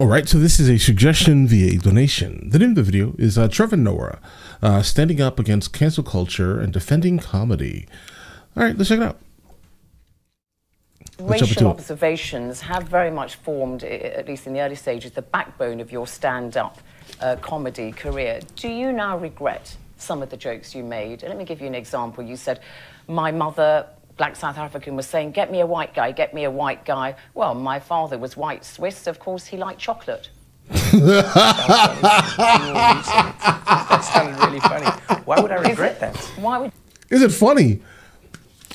All right, so this is a suggestion via donation. The name of the video is uh, Trevor Noah uh, standing up against cancel culture and defending comedy. All right, let's check it out. Let's Racial observations have very much formed, at least in the early stages, the backbone of your stand-up uh, comedy career. Do you now regret some of the jokes you made? Let me give you an example. You said, my mother, black South African, was saying, get me a white guy, get me a white guy. Well, my father was white Swiss. Of course, he liked chocolate. That sounded really funny. Why would I regret that? Why would Is it funny?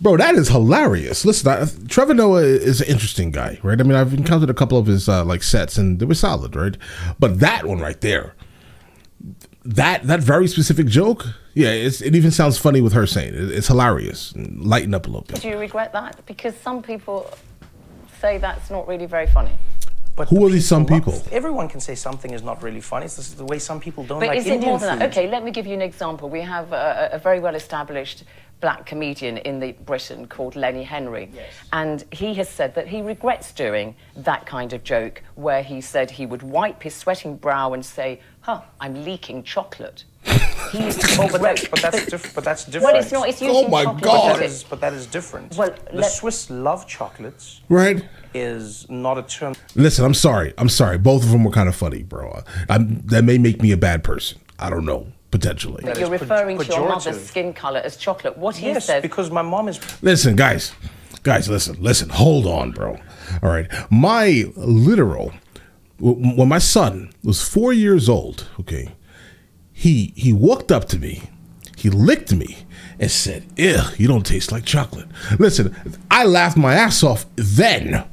Bro, that is hilarious. Listen, I, Trevor Noah is an interesting guy, right? I mean, I've encountered a couple of his uh, like sets, and they were solid, right? But that one right there, that that very specific joke, yeah, it even sounds funny with her saying it. It's hilarious. Lighten up a little bit. do you regret that? Because some people say that's not really very funny. But Who the are these some people? Everyone can say something is not really funny. It's just the way some people don't But like is it more than that? Okay, let me give you an example. We have a, a very well established black comedian in the Britain called Lenny Henry. And he has said that he regrets doing that kind of joke where he said he would wipe his sweating brow and say, huh, I'm leaking chocolate. He's Oh, but, that, but that's different. But that's different. Well, it's not, it's using Oh my chocolate. God. But is that but that is different. Well, the let- Swiss love chocolates Right? is not a term. Listen, I'm sorry. I'm sorry. Both of them were kind of funny, bro. I'm, that may make me a bad person. I don't know. Potentially. That You're is pe- referring to your mother's pejorative. skin colour as chocolate. What he Yes, said because my mom is Listen, guys, guys, listen, listen, hold on, bro. All right, my literal w- when my son was four years old, okay, he he walked up to me, he licked me, and said, "Ew, you don't taste like chocolate." Listen, I laughed my ass off then.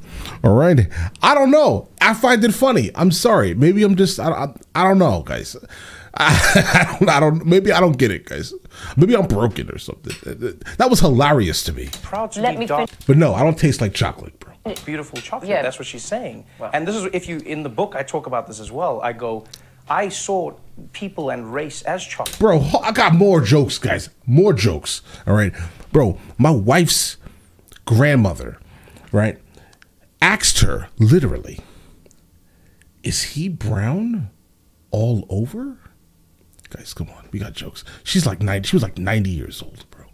All right, I don't know. I find it funny. I'm sorry. Maybe I'm just I I, I don't know, guys. I, don't, I don't. Maybe I don't get it, guys. Maybe I'm broken or something. That was hilarious to me. proud to Let be me dark, But no, I don't taste like chocolate, bro. beautiful chocolate. Yeah. That's what she's saying. and this is if you in the book I talk about this as well. I go, I saw people and race as chocolate. Bro, I got more jokes, guys. More jokes. All right. Bro, my wife's grandmother, right, asked her literally, is he brown all over? Guys, come on. We got jokes. She's like 90. She was like 90 years old, bro.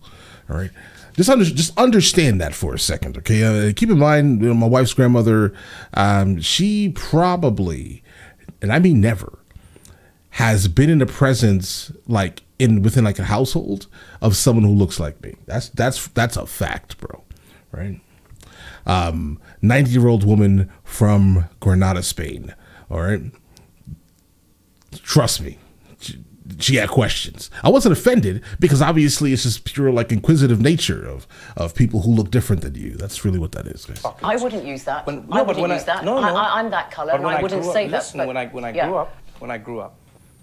All right. Just, under, just understand that for a second, okay? Uh, keep in mind, you know, my wife's grandmother, um, she probably, and I mean never, has been in the presence like in within like a household of someone who looks like me. That's that's that's a fact, bro. Right? Um 90-year-old woman from Granada, Spain. All right? Trust me. She, she had questions. I wasn't offended because obviously it's just pure like inquisitive nature of of people who look different than you. That's really what that is, guys. I wouldn't use that. When- I no, but wouldn't when I- use that. no, no. I, I'm that colour, and when I wouldn't grew up- say that. listen, but- when I when I yeah. grew up, when I grew up,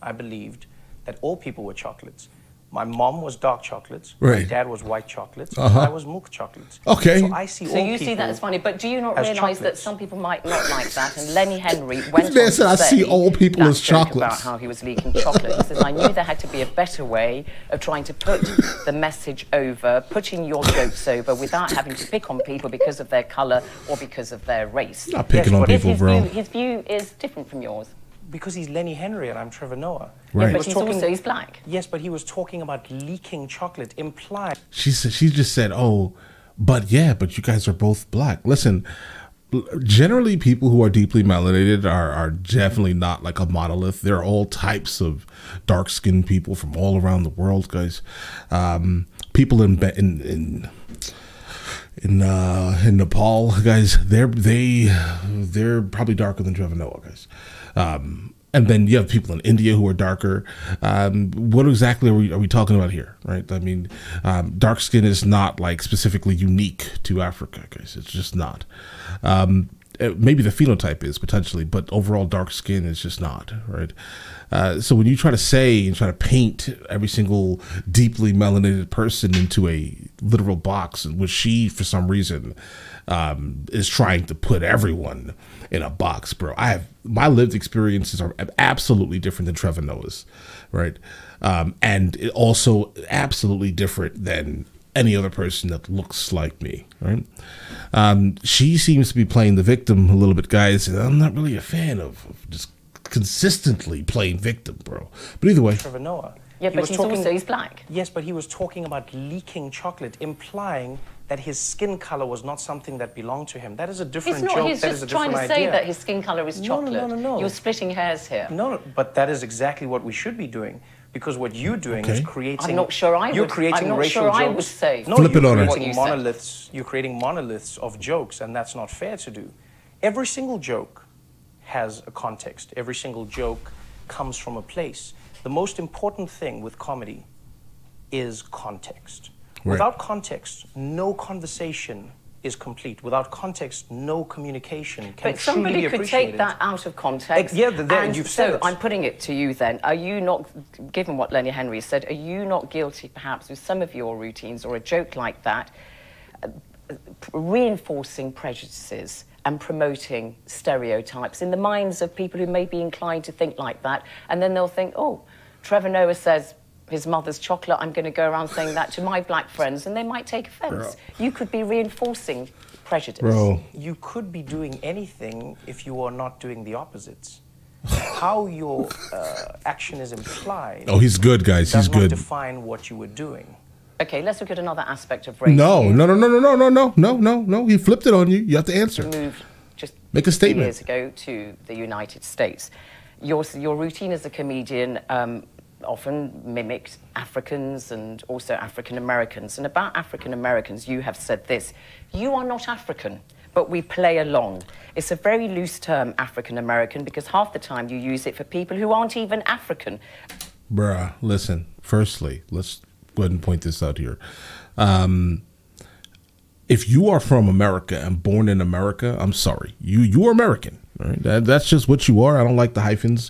I believed that all people were chocolates. My mom was dark chocolates. My Right. dad was white chocolates. Uh-huh. I was milk chocolates. Okay. So I see So all you people see that as funny, but do you not as realise that some people might not like that? And Lenny Henry went man on said, to "I say see all people as chocolates." about how he was leaking chocolate. He says, "I knew there had to be a better way of trying to put the message over, putting your jokes over, without having to pick on people because of their colour or because of their race." Not picking on but His- people, his bro. View, his view is different from yours. Because he's Lenny Henry and I'm Trevor Noah. Right. He But he's talking- also he's black. Yes, but he was talking about leaking chocolate, implied. She said she just said, "Oh, but yeah, but you guys are both black." Listen, generally people who are deeply melanated are are definitely not like a monolith. There are all types of dark skinned people from all around the world, guys. Um, people in in in in uh in Nepal, guys, they're they they're probably darker than Trevor Noah, guys. Um and then you have people in India who are darker. Um, what exactly are we, are we talking about here, right? I mean, um, dark skin is not like specifically unique to Africa, guys. It's just not. Um, maybe the phenotype is potentially, but overall dark skin is just not, right? Uh, so when you try to say and try to paint every single deeply melanated person into a literal box, which she, for some reason, um, is trying to put everyone in a box, bro. I have my lived experiences are absolutely different than Trevor Noah's, right? Um, and also absolutely different than any other person that looks like me, right? Um, she seems to be playing the victim a little bit, guys. and I'm not really a fan of, of just consistently playing victim, bro. But either way, Trevor Noah. Yeah, He but was he's talking- also he's black. Yes, but he was talking about leaking chocolate, implying that his skin color was not something that belonged to him. That is a different He's not. joke. He's That is just a trying to different say idea. that his skin color is No, no, chocolate. no, no, no. You're splitting hairs here. No, no, but that is exactly what we should be doing. Because what you're doing Okay. is creating. I'm not sure I You're would- creating I'm not racial sure jokes. I would say No, Flip you're it on her. What you creating said. monoliths. You're creating monoliths of jokes, and that's not fair to do. Every single joke has a context. Every single joke comes from a place. The most important thing with comedy is context. Right. Without context, no conversation is complete. Without context, no communication can But truly somebody could take that out of context. Ex- yeah, and you've so said. I'm putting it to you then. Are you not, given what Lenny Henry said, are you not guilty perhaps with some of your routines or a joke like that, uh, reinforcing prejudices and promoting stereotypes in the minds of people who may be inclined to think like that, and then they'll think, oh, Trevor Noah says his mother's chocolate, I'm going to go around saying that to my black friends, and they might take offence. You could be reinforcing prejudice. bro, you could be doing anything if you are not doing the opposites. How your uh, action is implied oh, he's good, guys. He's good. define what you were doing. Okay, let's look at another aspect of race. No, no, no, no, no, no, no, no, no, no, no. He flipped it on you. You have to answer. moved just Make a statement. years ago to the United States. Your, your routine as a comedian um, often mimicked Africans and also African Americans. And about African Americans, you have said this You are not African, but we play along. It's a very loose term, African American, because half the time you use it for people who aren't even African. Bruh, listen. Firstly, let's go ahead and point this out here. Um, if you are from America and born in America, I'm sorry, you you are American. Right, that, that's just what you are. I don't like the hyphens,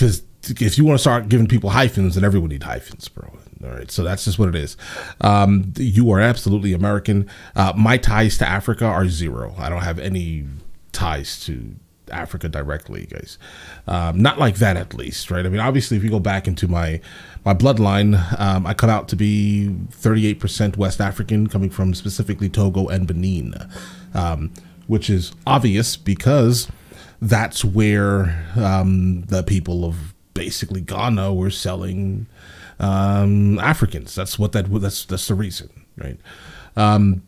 because if you want to start giving people hyphens, then everyone need hyphens, bro. All right, so that's just what it is. Um, you are absolutely American. Uh, my ties to Africa are zero. I don't have any ties to Africa directly, guys. Um, not like that, at least, right? I mean, obviously, if you go back into my my bloodline, um, I come out to be 38% West African, coming from specifically Togo and Benin, um, which is obvious because that's where um, the people of basically Ghana were selling um, Africans. That's what that that's that's the reason, right? Um,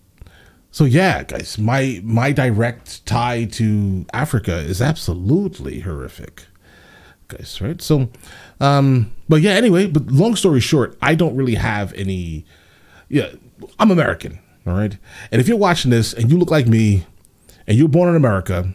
so yeah, guys, my my direct tie to Africa is absolutely horrific, guys. Right? So, um, but yeah. Anyway, but long story short, I don't really have any. Yeah, I'm American. All right, and if you're watching this and you look like me, and you're born in America,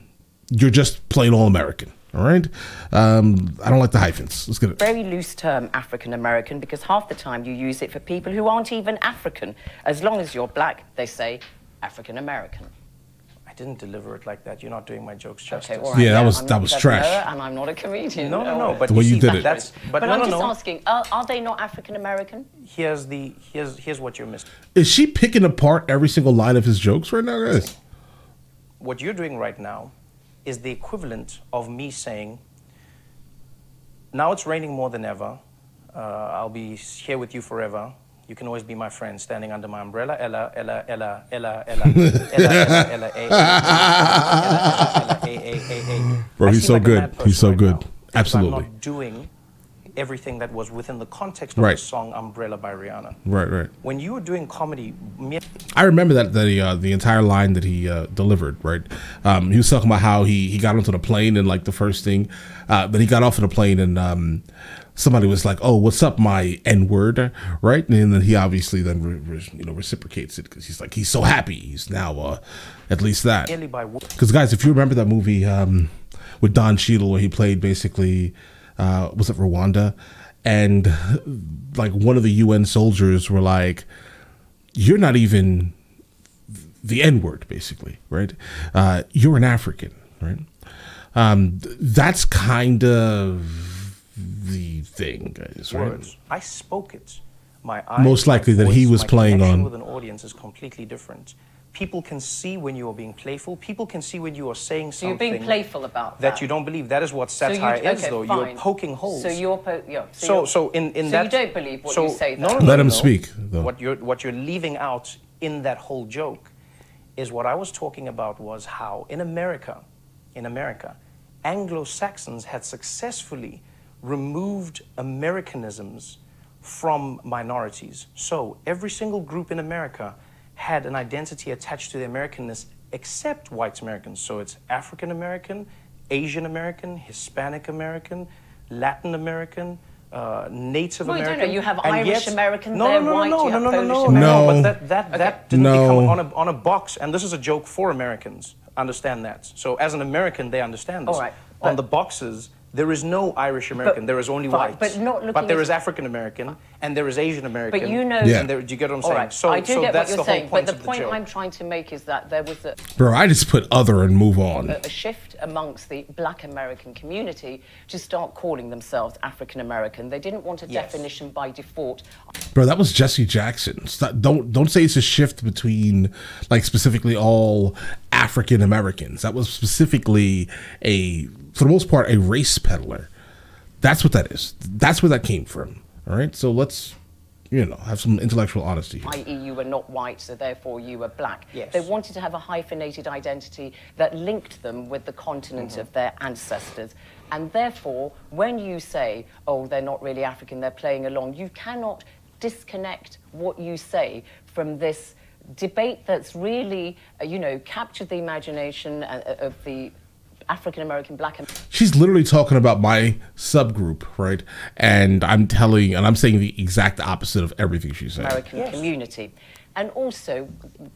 you're just plain all American. All right. Um, I don't like the hyphens. Let's get it. very loose term, African American, because half the time you use it for people who aren't even African. As long as you're black, they say African American. I didn't deliver it like that. You're not doing my jokes justice. Okay, all right. Yeah, that was- I'm that was trash. And I'm not a comedian. No, no, no. But The way you see, did it. That's, but, But, no, I'm no, just no. asking, are, are they not African American? Here's the here's here's what you're missing. Is she picking apart every single line of his jokes right now, guys? What you're doing right now is the equivalent of me saying, "Now it's raining more than ever. Uh, I'll be here with you forever. You can always be my friend, standing under my umbrella. Ella, Ella, Ella, Ella, Ella, Ella, Ella, Ella, Ella, A, A, A, A. Bro, he's so good. He's so good. Absolutely. Doing everything that was within the context of Right. the song "Umbrella" by Rihanna. Right, right. When you were doing comedy, I remember that the uh, the entire line that he uh, delivered. Right, um, he was talking about how he he got onto the plane and like the first thing, uh, but he got off of the plane and um, somebody was like, "Oh, what's up, my N word?" Right, and then he obviously then re- re- you know reciprocates it because he's like he's so happy he's now uh, at least that. merely by wo- Because guys, if you remember that movie um, with Don Cheadle, where he played basically, uh, was it Rwanda, and like one of the UN soldiers were like, "You're not even the N word, basically, right? Uh, you're an African, right?" Um, th- that's kind of the thing, guys, right? words. I spoke it. My eyes, Most likely that he was playing on- with an audience is completely different. People can see when you are being playful. People can see when you are saying So something. you're being playful about that that. you don't believe. That is what So you- satire is, though. fine. You're poking holes. So you're po- yeah. So, So, you're- so in, in so that. you don't believe what so, you say. No, then? no, no, Let him speak, though. What you're what you're leaving out in that whole joke is what I was talking about was how in America, in America, Anglo-Saxons had successfully removed Americanisms from minorities. So every single group in America had an identity attached to the Americanness except white Americans. So it's African American, Asian American, Hispanic American, Latin American, uh, Native Well, you don't know. You have and Irish yet- American, no, they're no, no, white, no, you no, no, no, no, no, No. But that, that, Okay. that didn't No. become on a, on a box, and this is a joke for Americans. Understand that. So as an American, they understand this. All right, on the boxes, there is no Irish American. there is only white. but not looking But there at- is African American, and there is Asian American. But you know. Yeah. And there, do you get what I'm saying? right. So, I do so get that's what you're the saying, whole but point the of the point. I'm trying to make is that there was a, Bro, I just put other and move on. a shift amongst the black American community to start calling themselves African American. They didn't want a Yes. definition by default. Bro, that was Jesse Jackson. Stop, don't don't say it's a shift between like specifically all African Americans. That was specifically a for the most part a race peddler. That's what that is. That's where that came from. All right. So let's you know have some intellectual honesty. here. i.e., you were not white, so therefore you were black. Yes. They wanted to have a hyphenated identity that linked them with the continent Mm-hmm. of their ancestors. And therefore, when you say, oh, they're not really African, they're playing along, you cannot disconnect what you say from this debate that's really, uh, you know, captured the imagination uh, of the African American black and She's literally talking about my subgroup, right? And I'm telling and I'm saying the exact opposite of everything she's saying. American Yes. community. And also,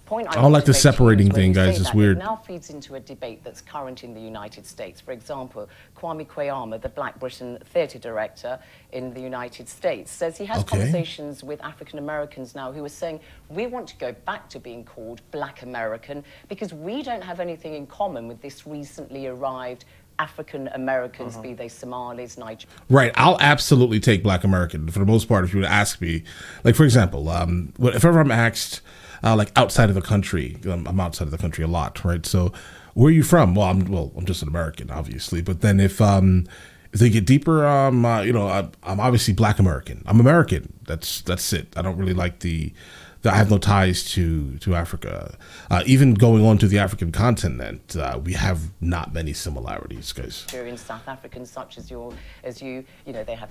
point I, I don't like to the make to you separating thing, guys. It's weird. It now feeds into a debate that's current in the United States. For example, Kwame Kwei-Armah, the Black Britain theatre director in the United States, says he has Okay. conversations with African Americans now who are saying, we want to go back to being called Black American because we don't have anything in common with this recently arrived African Americans, Uh-huh. be they Somalis, Nigerians. Right. I'll absolutely take black American for the most part. If you would ask me, like for example, um, what- if ever I'm asked, uh, like outside of the country, um, I'm outside of the country a lot, right? So, where are you from? Well, I'm well, I'm just an American, obviously. But then if um, if they get deeper, um, uh, you know, I, I'm obviously black American. I'm American. That's that's it. I don't really like the. The I have no ties to to Africa. Uh, even going on to the African continent, uh, we have not many similarities, guys. Nigerian South Africans, such as your, as you, you know, they have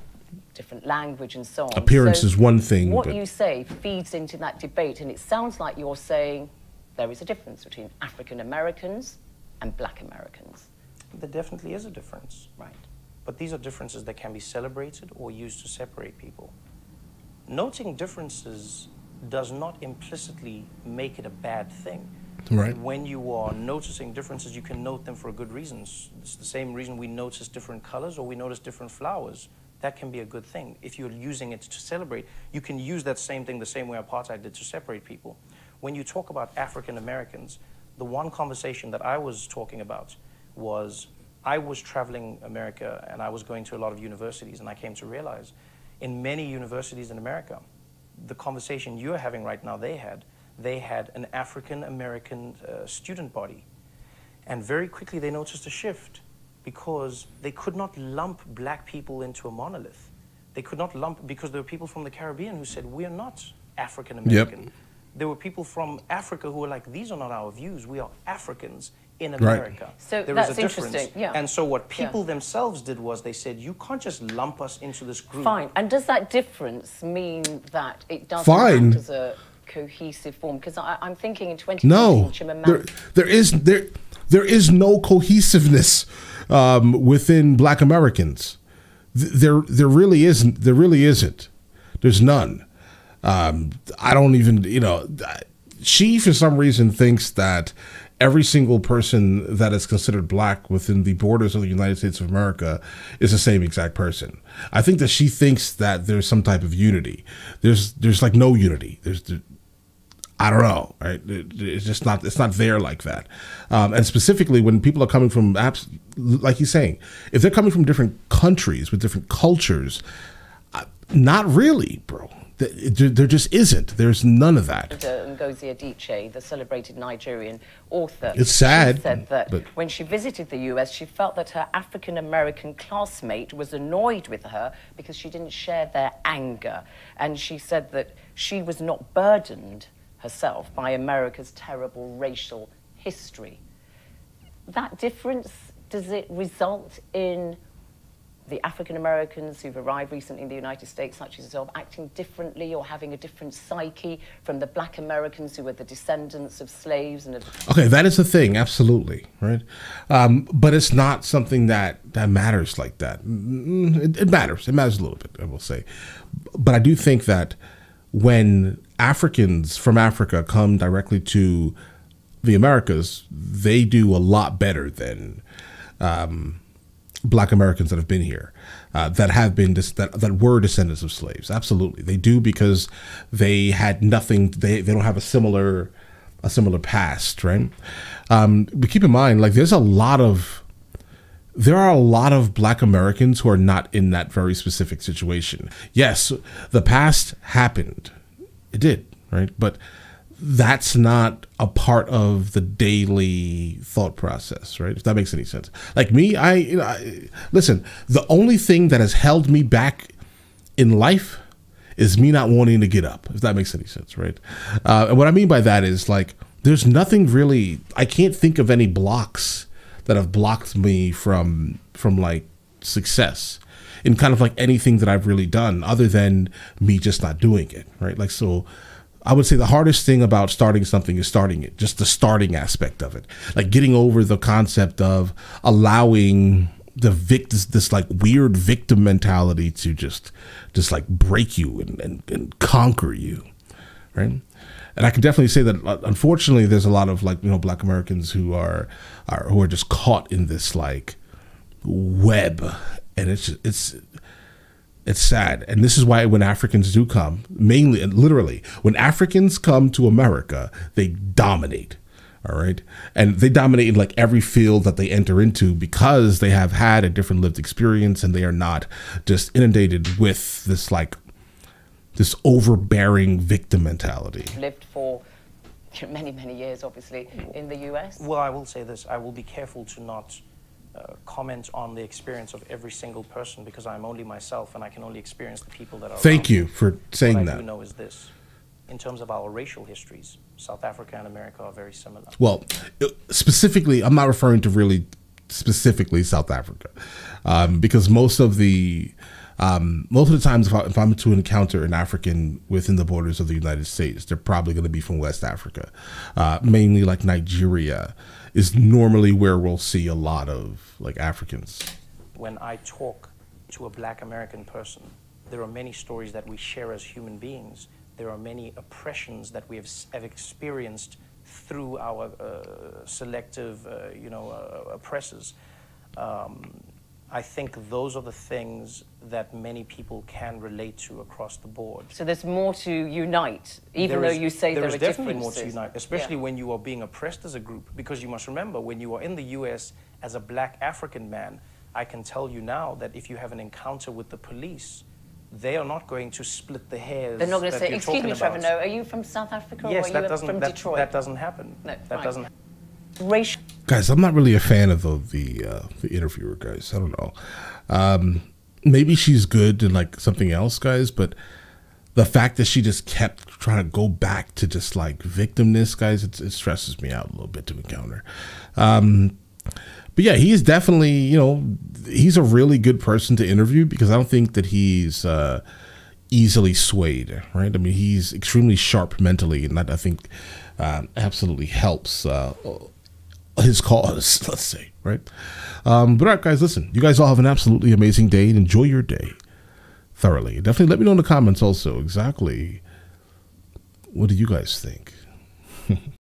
different language and so on. Appearance So is one thing, What but- you say feeds into that debate, and it sounds like you're saying there is a difference between African Americans and Black Americans, There definitely is a difference. right? But these are differences that can be celebrated or used to separate people. Noting differences does not implicitly make it a bad thing. Right. When you are noticing differences, you can note them for good reasons. It's the same reason we notice different colors or we notice different flowers. That can be a good thing. If you're using it to celebrate, you can use that same thing the same way apartheid did to separate people. When you talk about African Americans, the one conversation that I was talking about was I was traveling America and I was going to a lot of universities, and I came to realize in many universities in America, the conversation you're having right now, they had, they had an African American uh, student body. And very quickly they noticed a shift because they could not lump black people into a monolith. They could not lump, because there were people from the Caribbean who said, We're not African American. There were people from Africa who were like, These are not our views. We are Africans in America. So There is that's a difference. interesting, yeah. And so what Yeah. people themselves did was they said, You can't just lump us into this group. Fine. And does that difference mean that it doesn't Fine. act as a cohesive form? Because I'm thinking in 2019, No, Chimamanda there, there is there there is no cohesiveness um, within Black Americans. There there really isn't. There really isn't. There's none. Um, I don't even you know. She for some reason thinks that every single person that is considered black within the borders of the United States of America is the same exact person. I think that she thinks that there's some type of unity. There's there's like no unity. There's there, I don't know, right? It- It's just not it's not there like that. Um, and specifically when people are coming from apps, like he's saying, if they're coming from different countries with different cultures, uh, not really, bro. There just isn't. There's none of that. Ngozi Adichie, the celebrated Nigerian author, it's sad. said that when she visited the U.S., she felt that her African American classmate was annoyed with her because she didn't share their anger, and she said that she was not burdened herself by America's terrible racial history. That difference does it result in the African Americans who've arrived recently in the United States, such as yourself, acting differently or having a different psyche from the black Americans who were the descendants of slaves and of Okay, that is the thing, absolutely, right? Um, but it's not something that, that matters like that. Mm, it, it matters. It matters a little bit, I will say. But I do think that when Africans from Africa come directly to the Americas, they do a lot better than um, black Americans that have been here, uh, that have been that that were descendants of slaves. Absolutely, they do because they had nothing. They they don't have a similar a similar past, right? Um, but keep in mind, like there's a lot of there are a lot of black Americans who are not in that very specific situation. Yes, the past happened. It did, right? But that's not a part of the daily thought process, right? If that makes any sense. Like me, I, you know, I, listen. The only thing that has held me back in life is me not wanting to get up. If that makes any sense, right? Uh, and what I mean by that is like, there's nothing really. I can't think of any blocks that have blocked me from from like success in kind of like anything that I've really done, other than me just not doing it, right? Like so I would say the hardest thing about starting something is starting it, just the starting aspect of it. Like getting over the concept of allowing the vict this, like weird victim mentality to just just like break you and, and, and conquer you. Right. And I can definitely say that uh, unfortunately there's a lot of like, you know, black Americans who are are who are just caught in this like web and it's it's it's sad. And this is why when Africans do come, mainly literally, when Africans come to America, they dominate. All right. And they dominate in like every field that they enter into because they have had a different lived experience and they are not just inundated with this like this overbearing victim mentality. Lived for many, many years, obviously, in the US. Well, I will say this I will be careful to not uh, comment on the experience of every single person because I'm only myself and I can only experience the people that are. Thank you for saying what that. I do know is this: in terms of our racial histories, South Africa and America are very similar. Well, uh, specifically, I'm not referring to really specifically South Africa, um, because most of the um, most of the times, if, I, am to encounter an African within the borders of the United States, they're probably going to be from West Africa, uh, mainly like Nigeria is normally where we'll see a lot of like Africans. When I talk to a black American person, there are many stories that we share as human beings. There are many oppressions that we have, have experienced through our uh, selective, uh, you know, uh, oppressors. Um, I think those are the things that many people can relate to across the board. So there's more to unite, even though you say there, there are definitely more to unite, especially yeah. when you are being oppressed as a group. Because you must remember, when you are in the U.S. as a black African man, I can tell you now that if you have an encounter with the police, they are not going to split the hairs. They're not going to say, "Excuse me, Trevor. No, are you from South Africa yes, or are you doesn't, from that, Detroit?" That doesn't happen. No, that right. doesn't. Racial. Guys, I'm not really a fan of the the, uh, the interviewer. Guys, I don't know. Um, maybe she's good in like something else, guys, but the fact that she just kept trying to go back to just like victimness, guys, it, it stresses me out a little bit to encounter. Um, but yeah, he's definitely, you know, he's a really good person to interview because I don't think that he's uh, easily swayed, right? I mean, he's extremely sharp mentally, and that I think uh, absolutely helps uh, his cause, let's say, right? Um, but all right, guys, listen, you guys all have an absolutely amazing day and enjoy your day thoroughly. Definitely let me know in the comments also exactly what do you guys think.